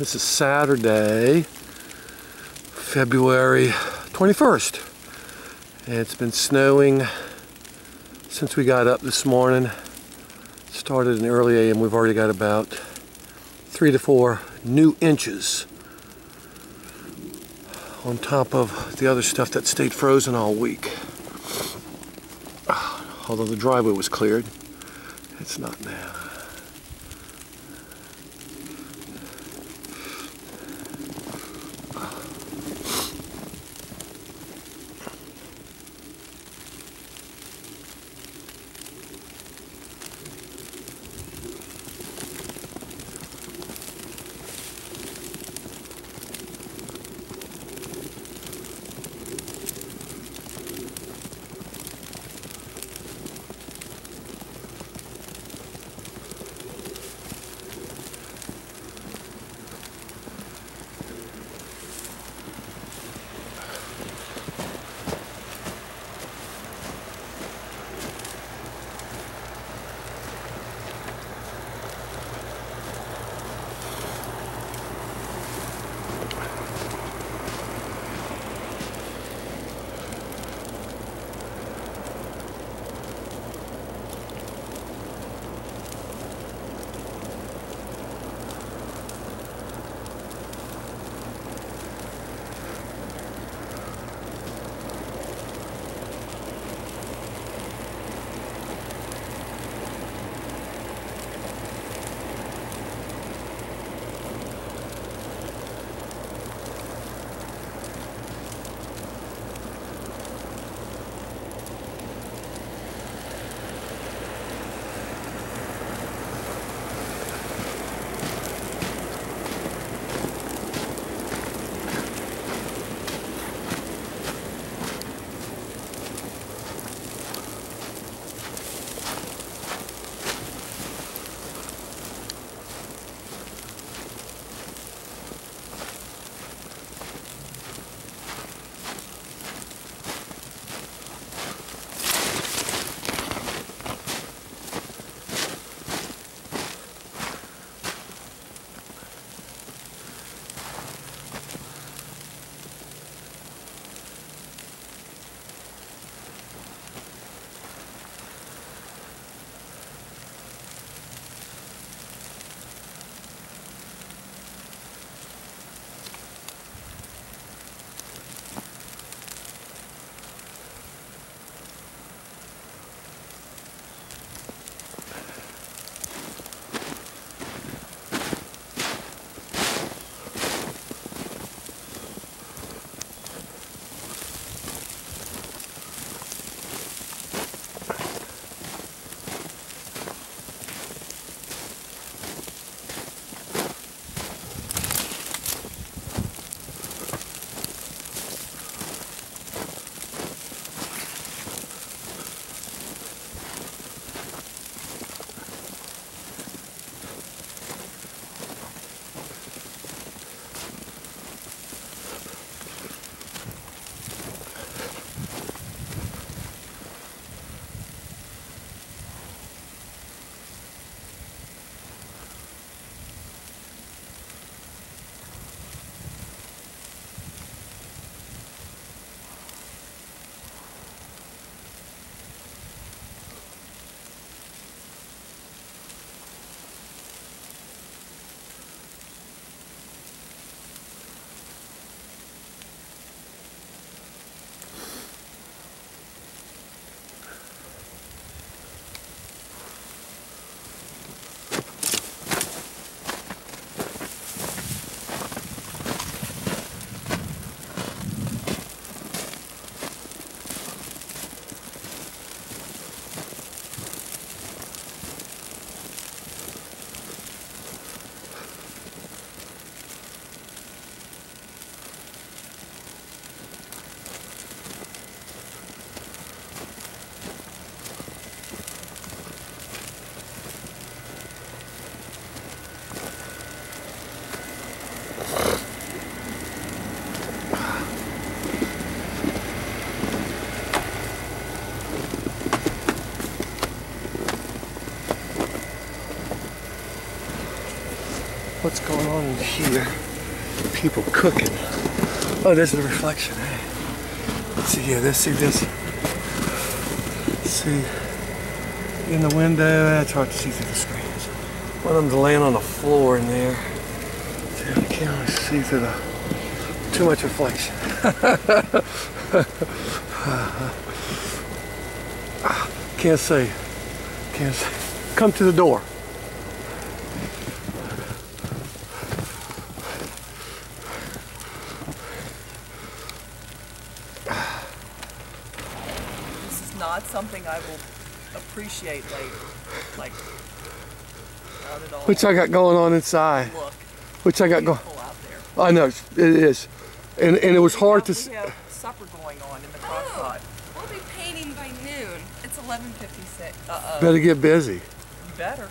This is Saturday, February 21st. And it's been snowing since we got up this morning. Started in early AM. We've already got about three to four new inches on top of the other stuff that stayed frozen all week. Although the driveway was cleared, it's not now. What's going on in here. People cooking. Oh, there's the reflection. Eh? Let's see here. Let's see this. Let's see in the window. It's hard to see through the screens. One of them's laying on the floor in there. I can't really see through the too much reflection. Can't say. Can't say. Come to the door. Not something I will appreciate later. Like, not at all. Which I got going on inside. Look, Which I got going. out there. I know it is, and and it was hard to. We have supper going on in the crock oh, pot. We'll be painting by noon. It's 11:56. Uh-oh. Better get busy. You better.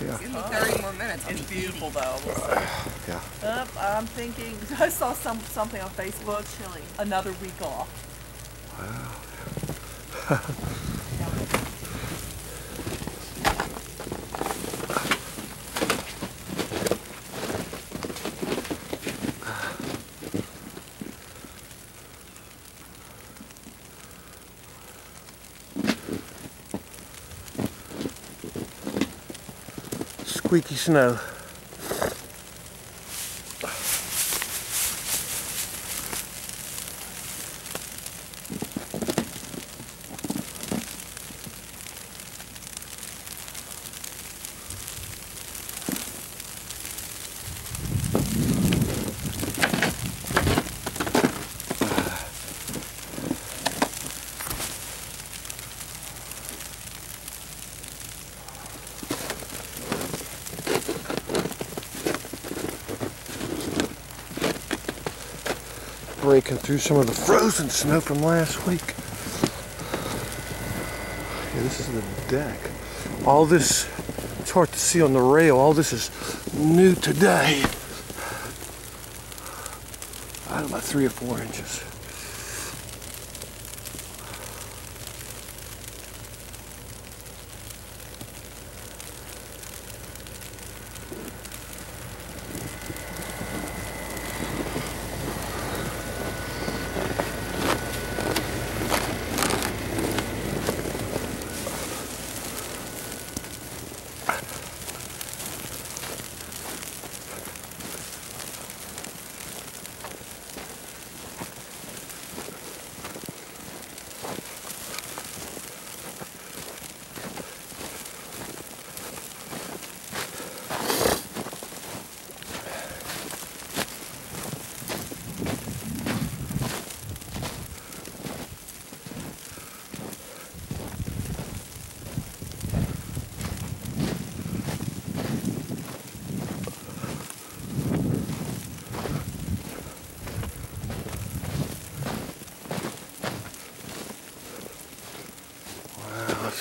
Yeah. It's gonna be 30 more minutes. I'll It's be beautiful though. I will say. Yeah. Up, I'm thinking. I saw some something on Facebook. chilly. Another week off. Squeaky snow. Through some of the frozen snow from last week. Yeah, this is the deck. All this, it's hard to see on the rail. All this is new today. I don't know, about three or four inches.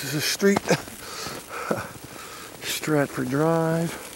This is a street. Stratford Drive.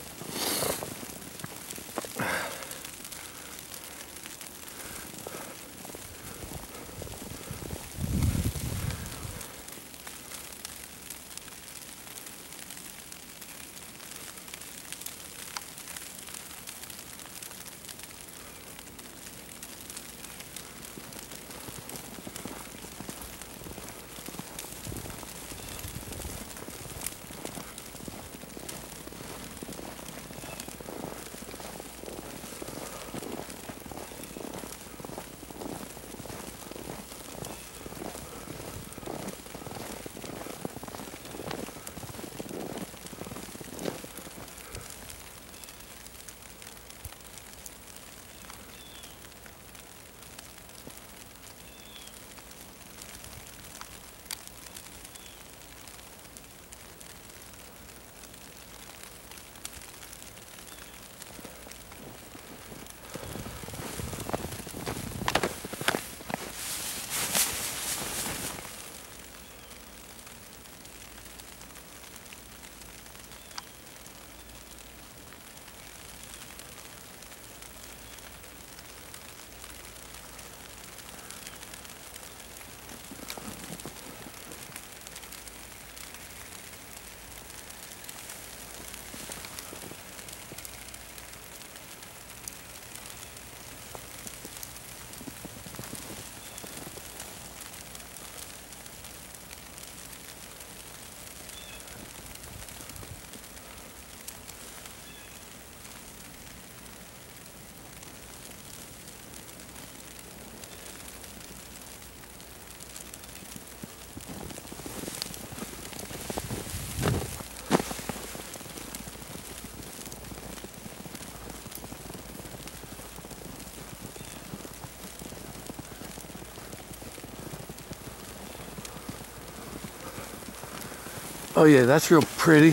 Oh yeah, that's real pretty.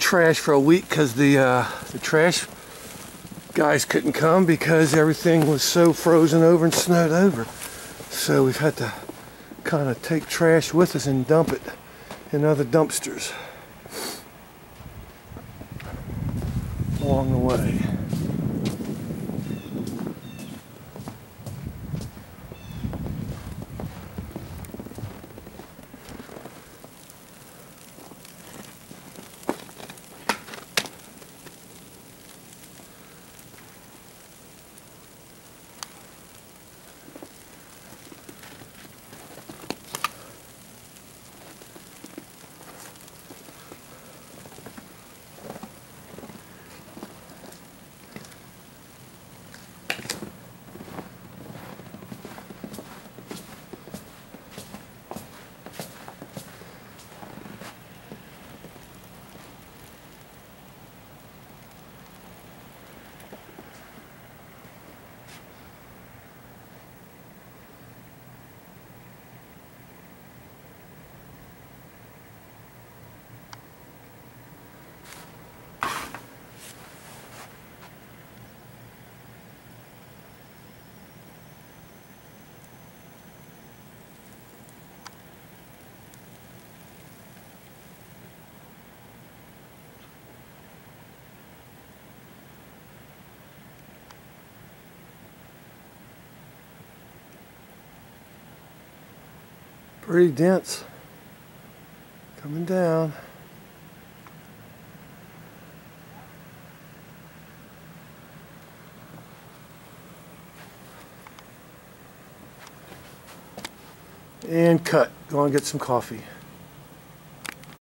Trash for a week because the uh, the trash guys couldn't come because everything was so frozen over and snowed over. So we've had to kind of take trash with us and dump it in other dumpsters Pretty dense. Coming down. And cut. Go and get some coffee.